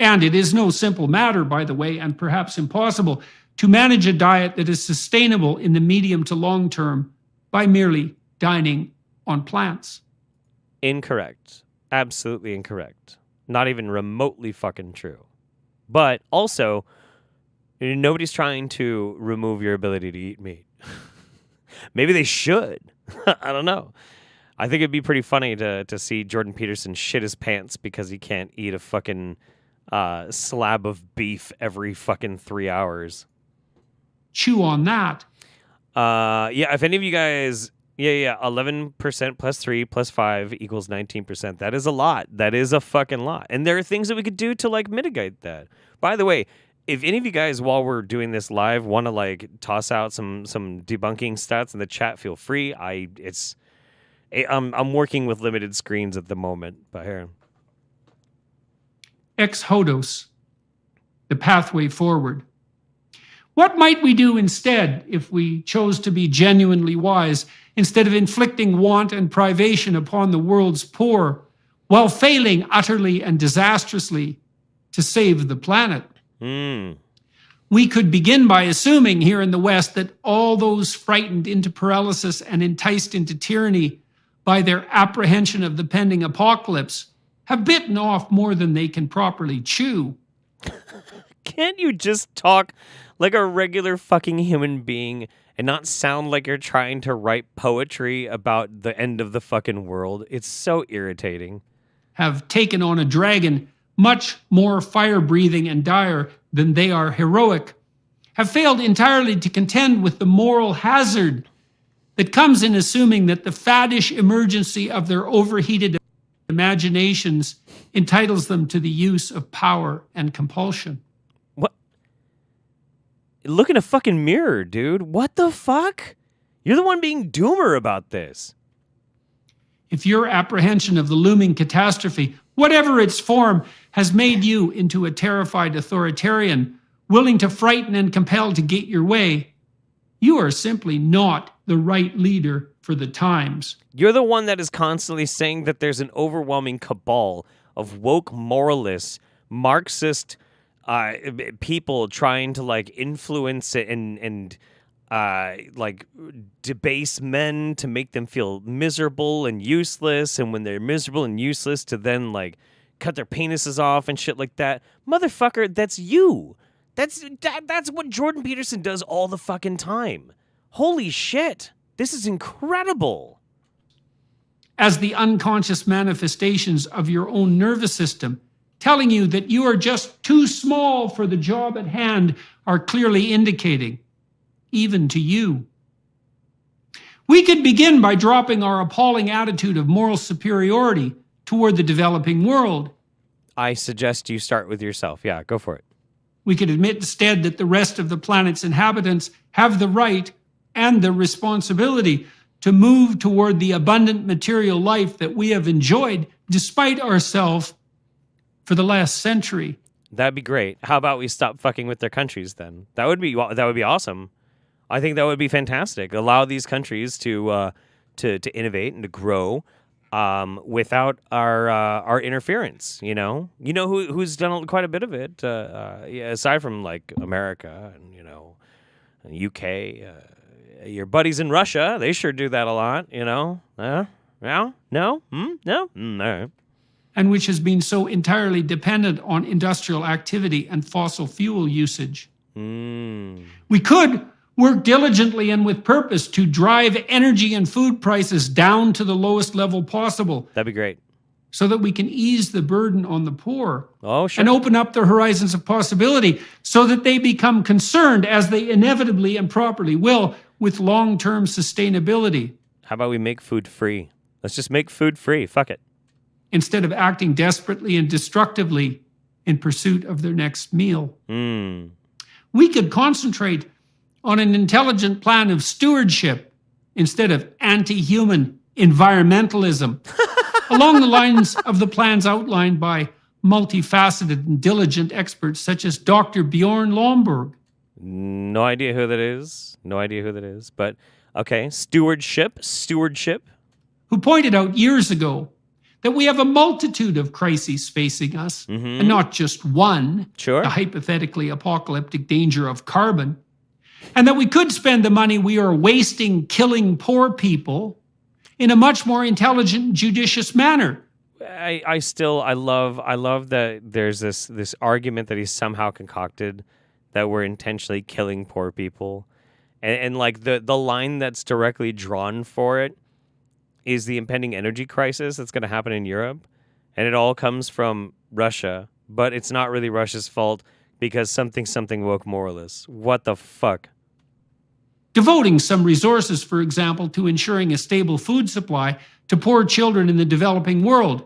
And it is no simple matter, by the way, and perhaps impossible, to manage a diet that is sustainable in the medium to long term by merely dining on plants. Incorrect. Absolutely incorrect. Not even remotely fucking true. But also, nobody's trying to remove your ability to eat meat. Maybe they should. I don't know. I think it'd be pretty funny to to see Jordan Peterson shit his pants because he can't eat a fucking uh, slab of beef every fucking three hours. Chew on that. Uh, yeah, if any of you guys, yeah, yeah, eleven percent plus three plus five equals nineteen percent. That is a lot. That is a fucking lot. And there are things that we could do to like mitigate that. By the way, if any of you guys, while we're doing this live, want to like toss out some some debunking stats in the chat, feel free. I it's, I- I'm I'm working with limited screens at the moment, but here. Ex Hodos, the pathway forward. What might we do instead if we chose to be genuinely wise instead of inflicting want and privation upon the world's poor while failing utterly and disastrously to save the planet? Hmm. We could begin by assuming here in the West that all those frightened into paralysis and enticed into tyranny by their apprehension of the pending apocalypse have bitten off more than they can properly chew. Can't you just talk like a regular fucking human being and not sound like you're trying to write poetry about the end of the fucking world? It's so irritating. have taken on a dragon much more fire breathing and dire than they are heroic, have failed entirely to contend with the moral hazard that comes in assuming that the faddish emergency of their overheated imaginations entitles them to the use of power and compulsion. Look in a fucking mirror, dude. What the fuck? You're the one being doomer about this. If your apprehension of the looming catastrophe, whatever its form, has made you into a terrified authoritarian, willing to frighten and compel to get your way, you are simply not the right leader for the times. You're the one that is constantly saying that there's an overwhelming cabal of woke moralists, Marxist uh, people trying to like influence it and and uh, like debase men to make them feel miserable and useless, and when they're miserable and useless, to then like cut their penises off and shit like that. Motherfucker, that's you. That's that, that's what Jordan Peterson does all the fucking time. Holy shit. This is incredible. as the unconscious manifestations of your own nervous system, telling you that you are just too small for the job at hand, are clearly indicating, even to you. We could begin by dropping our appalling attitude of moral superiority toward the developing world. I suggest you start with yourself. Yeah, go for it. We could admit instead that the rest of the planet's inhabitants have the right and the responsibility to move toward the abundant material life that we have enjoyed despite ourselves for the last century. That'd be great. How about we stop fucking with their countries then? That would be that would be awesome. I think that would be fantastic. Allow these countries to uh, to to innovate and to grow um, without our uh, our interference. You know, you know who who's done quite a bit of it uh, uh, yeah, aside from like America and you know UK, uh, your buddies in Russia, they sure do that a lot, you know? Uh, no? No? Hmm? No? Mm, all right. And which has been so entirely dependent on industrial activity and fossil fuel usage. Mm. We could work diligently and with purpose to drive energy and food prices down to the lowest level possible That'd be great. so that we can ease the burden on the poor Oh, sure. and open up their horizons of possibility so that they become concerned, as they inevitably and properly will, with long term sustainability How about we make food free? Let's just make food free. Fuck it. Instead of acting desperately and destructively in pursuit of their next meal. Mm. We could concentrate on an intelligent plan of stewardship instead of anti human environmentalism, along the lines of the plans outlined by multifaceted and diligent experts such as Dr. Bjorn Lomborg. No idea who that is. No idea who that is. But okay, stewardship. Stewardship. who pointed out years ago that we have a multitude of crises facing us, Mhm. and not just one, Sure. the hypothetically apocalyptic danger of carbon, and that we could spend the money we are wasting killing poor people in a much more intelligent and judicious manner. I, I still I love I love that there's this this argument that he's somehow concocted that we're intentionally killing poor people. And, and like the the line that's directly drawn for it is the impending energy crisis that's going to happen in Europe. And it all comes from Russia, but it's not really Russia's fault because something something woke moralists. What the fuck? Devoting some resources, for example, to ensuring a stable food supply to poor children in the developing world,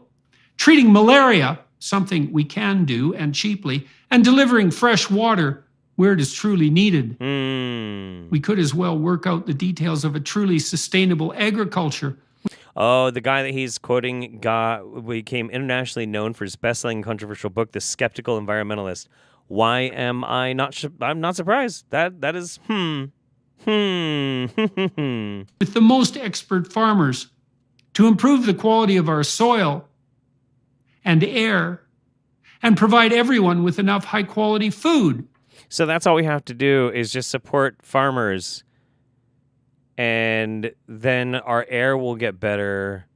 treating malaria, something we can do and cheaply, and delivering fresh water where it is truly needed. Hmm. We could as well work out the details of a truly sustainable agriculture Oh, the guy that he's quoting got became internationally known for his best-selling controversial book, The Skeptical Environmentalist. Why am I not? I'm not surprised. That that is hmm hmm with the most expert farmers to improve the quality of our soil and air and provide everyone with enough high quality food. So that's all we have to do is just support farmers, and then our air will get better,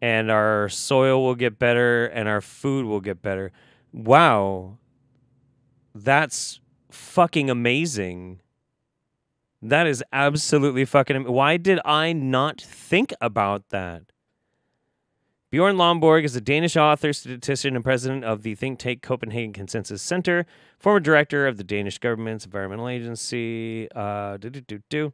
and our soil will get better, and our food will get better. Wow, that's fucking amazing. That is absolutely fucking. am- Why did I not think about that? Bjorn Lomborg is a Danish author, statistician, and president of the think tank Copenhagen Consensus Center, former director of the Danish government's environmental agency. Uh, do, do, do, do.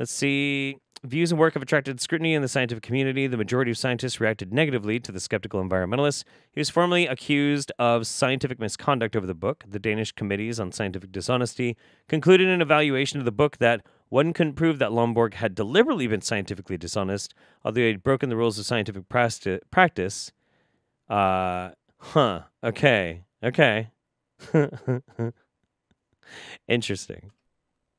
Let's see. Views and work have attracted scrutiny in the scientific community. The majority of scientists reacted negatively to the skeptical environmentalist. He was formally accused of scientific misconduct over the book. The Danish Committees on Scientific Dishonesty concluded an evaluation of the book that one couldn't prove that Lomborg had deliberately been scientifically dishonest, although he had broken the rules of scientific practice. Uh, huh. Okay. Okay. Interesting.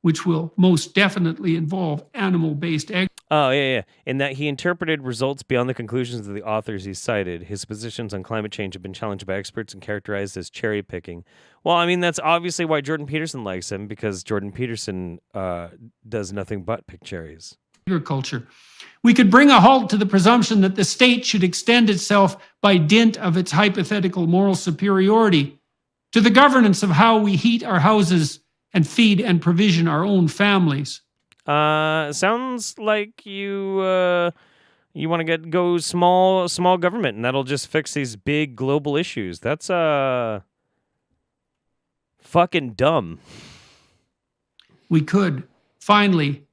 Which will most definitely involve animal based ag. Oh, yeah, yeah. In that he interpreted results beyond the conclusions of the authors he cited. His positions on climate change have been challenged by experts and characterized as cherry picking. Well, I mean, that's obviously why Jordan Peterson likes him, because Jordan Peterson uh, does nothing but pick cherries. agriculture. We could bring a halt to the presumption that the state should extend itself by dint of its hypothetical moral superiority to the governance of how we heat our houses and feed and provision our own families. Uh, sounds like you uh, you want to get go small small government, and that'll just fix these big global issues. That's uh fucking dumb. We could, finally,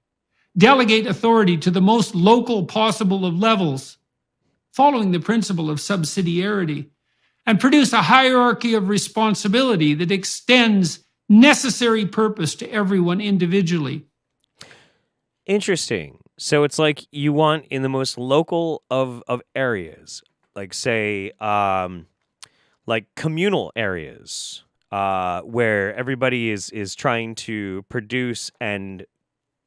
delegate authority to the most local possible of levels, following the principle of subsidiarity, and produce a hierarchy of responsibility that extends necessary purpose to everyone individually. Interesting. So it's like you want in the most local of of areas, like say, um, like communal areas, uh, where everybody is is trying to produce and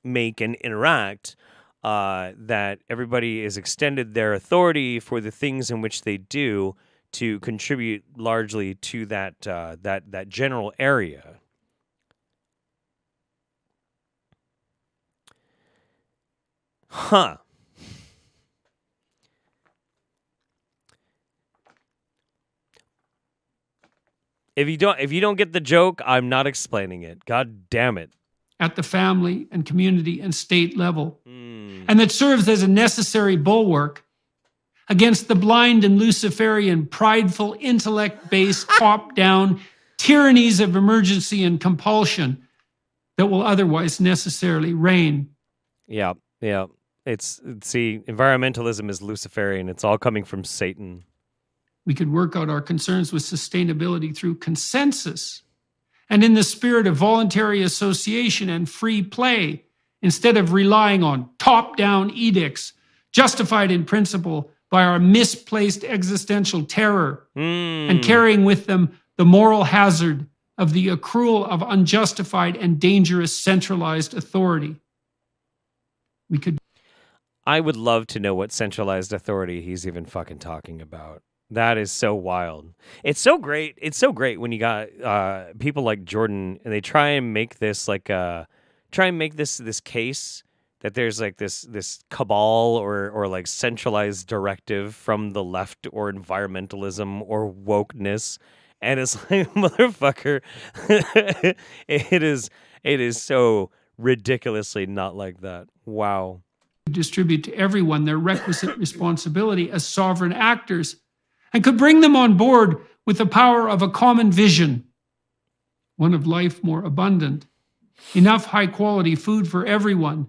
make and interact. Uh, that everybody is extended their authority for the things in which they do to contribute largely to that uh, that that general area. Huh. If you don't if you don't get the joke, I'm not explaining it. God damn it. at the family and community and state level, Mm. and that serves as a necessary bulwark against the blind and Luciferian, prideful, intellect based, top down tyrannies of emergency and compulsion that will otherwise necessarily reign. Yeah, yeah. It's see, environmentalism is Luciferian. It's all coming from Satan. We could work out our concerns with sustainability through consensus and in the spirit of voluntary association and free play instead of relying on top down edicts justified in principle by our misplaced existential terror Mm. and carrying with them the moral hazard of the accrual of unjustified and dangerous centralized authority. We could I would love to know what centralized authority he's even fucking talking about. That is so wild. It's so great. It's so great when you got uh, people like Jordan and they try and make this like uh try and make this this case that there's like this this cabal or or like centralized directive from the left or environmentalism or wokeness and it's like motherfucker it is it is so ridiculously not like that. Wow. Distribute to everyone their requisite responsibility as sovereign actors and could bring them on board with the power of a common vision, one of life more abundant, enough high quality food for everyone,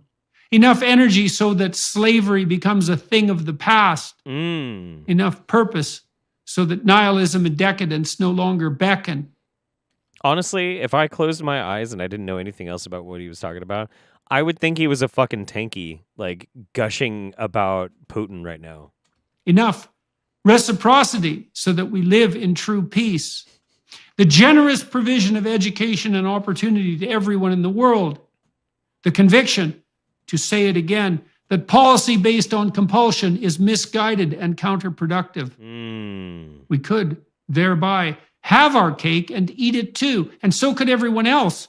enough energy so that slavery becomes a thing of the past, Mm. enough purpose so that nihilism and decadence no longer beckon. Honestly, if I closed my eyes and I didn't know anything else about what he was talking about, I would think he was a fucking tanky, like gushing about Putin right now. enough reciprocity so that we live in true peace, the generous provision of education and opportunity to everyone in the world, the conviction, to say it again, that policy based on compulsion is misguided and counterproductive. Mm. We could thereby have our cake and eat it too, and so could everyone else.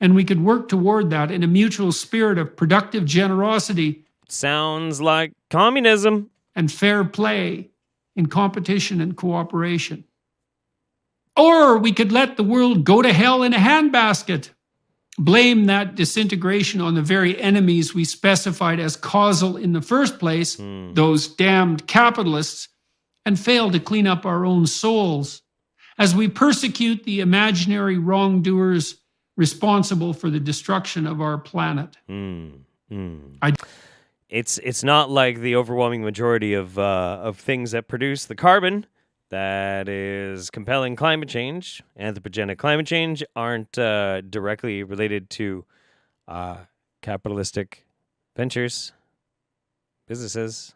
And we could work toward that in a mutual spirit of productive generosity Sounds like communism. and fair play in competition and cooperation. Or we could let the world go to hell in a handbasket, blame that disintegration on the very enemies we specified as causal in the first place, Mm. those damned capitalists, and fail to clean up our own souls as we persecute the imaginary wrongdoers responsible for the destruction of our planet. Mm. Mm. I- It's it's not like the overwhelming majority of uh, of things that produce the carbon that is compelling climate change, anthropogenic climate change, aren't uh, directly related to uh, capitalistic ventures, businesses.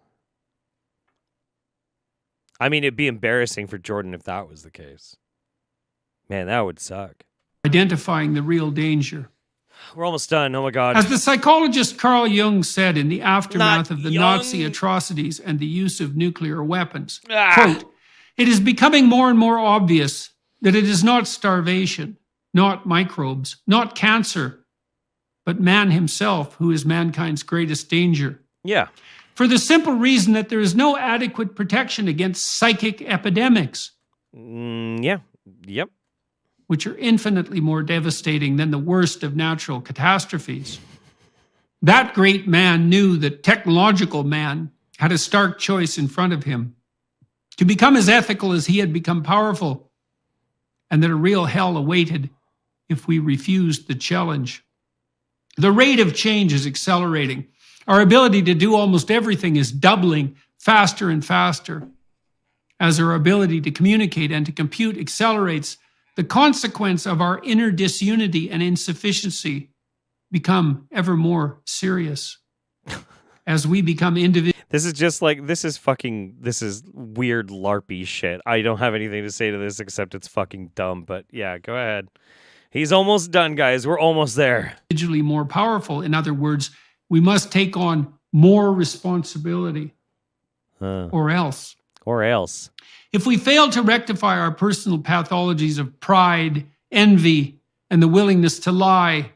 I mean, it'd be embarrassing for Jordan if that was the case. Man, that would suck. Identifying the real danger. We're almost done. Oh my god. As the psychologist Carl Jung said in the aftermath Not of the Jung. Nazi atrocities and the use of nuclear weapons, Ah. quote, it is becoming more and more obvious that it is not starvation, not microbes, not cancer, but man himself who is mankind's greatest danger. yeah. For the simple reason that there is no adequate protection against psychic epidemics, Mm, yeah. Yep. Which are infinitely more devastating than the worst of natural catastrophes. That great man knew that technological man had a stark choice in front of him to become as ethical as he had become powerful, and that a real hell awaited if we refused the challenge. The rate of change is accelerating. Our ability to do almost everything is doubling faster and faster. As our ability to communicate and to compute accelerates, the consequence of our inner disunity and insufficiency become ever more serious. As we become individuals, This is just like this is fucking this is weird larpy shit. I don't have anything to say to this except it's fucking dumb, but yeah, go ahead. He's almost done, guys. We're almost there. individually more powerful. In other words, we must take on more responsibility or else. or else. If we fail to rectify our personal pathologies of pride, envy, and the willingness to lie,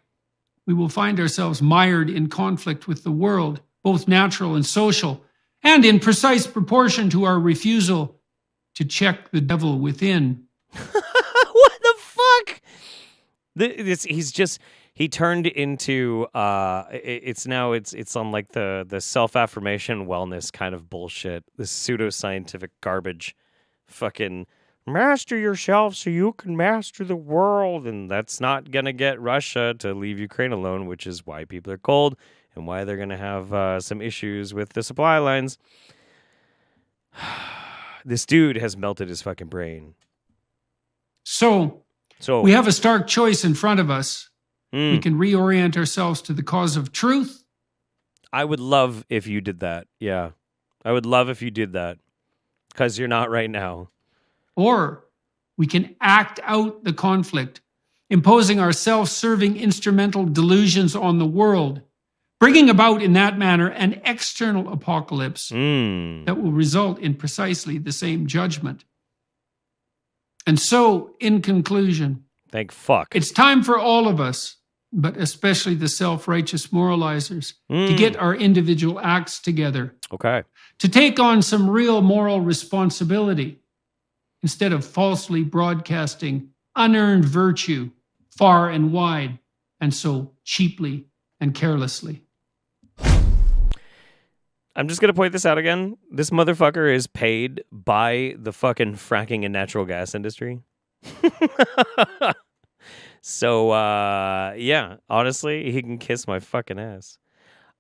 we will find ourselves mired in conflict with the world both natural and social, and in precise proportion to our refusal to check the devil within. what the fuck? This, he's just he turned into uh it's now it's it's on like the the self-affirmation wellness kind of bullshit this pseudoscientific garbage fucking master yourself so you can master the world and that's not gonna get russia to leave ukraine alone which is why people are cold and why they're gonna have uh, some issues with the supply lines this dude has melted his fucking brain So so we have a stark choice in front of us. mm. We can reorient ourselves to the cause of truth, I would love if you did that. Yeah. I would love if you did that. Because you're not right now. or we can act out the conflict, imposing our self serving instrumental delusions on the world, bringing about in that manner an external apocalypse Mm. that will result in precisely the same judgment. And so, in conclusion, Thank fuck. it's time for all of us, but especially the self righteous moralizers, to Mm. get our individual acts together, Okay. to take on some real moral responsibility instead of falsely broadcasting unearned virtue far and wide and so cheaply and carelessly. I'm just going to point this out again. This motherfucker is paid by the fucking fracking and natural gas industry. so, uh, yeah, honestly, he can kiss my fucking ass.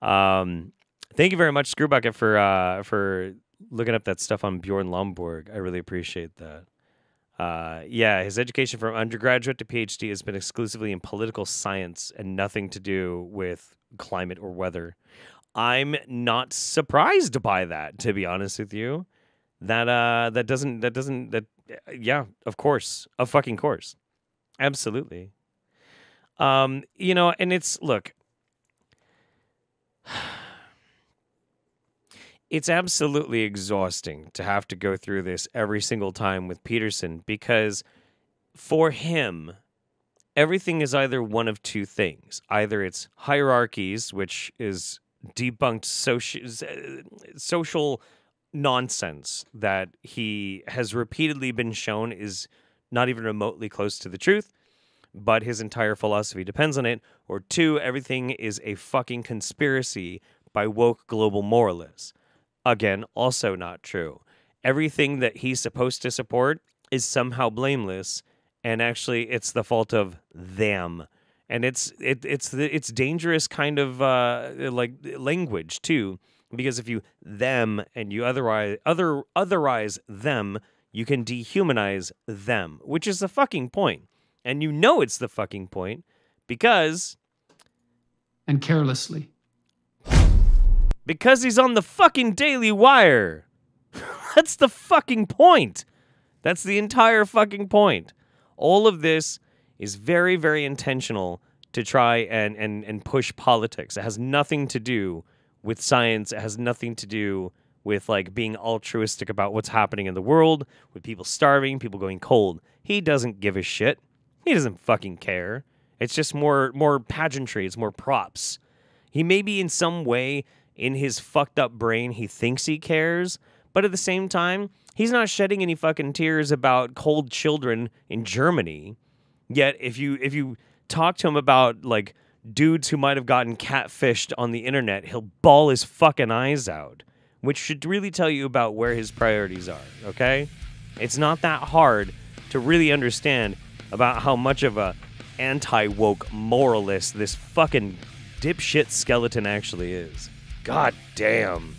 Um, thank you very much, Screwbucket, for uh, for looking up that stuff on Bjorn Lomborg. I really appreciate that. Uh, yeah, his education from undergraduate to PhD has been exclusively in political science and nothing to do with climate or weather. I'm not surprised by that, to be honest with you. That uh, that doesn't that doesn't that yeah, of course, of fucking course, absolutely. Um, you know, and it's look, it's absolutely exhausting to have to go through this every single time with Peterson because for him, everything is either one of two things. Either it's hierarchies, which is debunked social social nonsense that he has repeatedly been shown is not even remotely close to the truth, but his entire philosophy depends on it. Or two, everything is a fucking conspiracy by woke global moralists. Again, also not true. Everything that he's supposed to support is somehow blameless, and actually, it's the fault of them. And it's it, it's it's dangerous kind of uh, like language too, because if you them and you otherwise other otherize them, you can dehumanize them, which is the fucking point. And you know it's the fucking point because And carelessly. because he's on the fucking Daily Wire. That's the fucking point. That's the entire fucking point. All of this is very, very intentional to try and, and, and push politics. It has nothing to do with science. It has nothing to do with like being altruistic about what's happening in the world, with people starving, people going cold. He doesn't give a shit. He doesn't fucking care. It's just more more pageantry, it's more props. He maybe in some way in his fucked up brain he thinks he cares, but at the same time, he's not shedding any fucking tears about cold children in Germany. Yet if you if you talk to him about like dudes who might have gotten catfished on the internet, he'll bawl his fucking eyes out, which should really tell you about where his priorities are, okay? It's not that hard to really understand about how much of a anti-woke moralist this fucking dipshit skeleton actually is. God damn.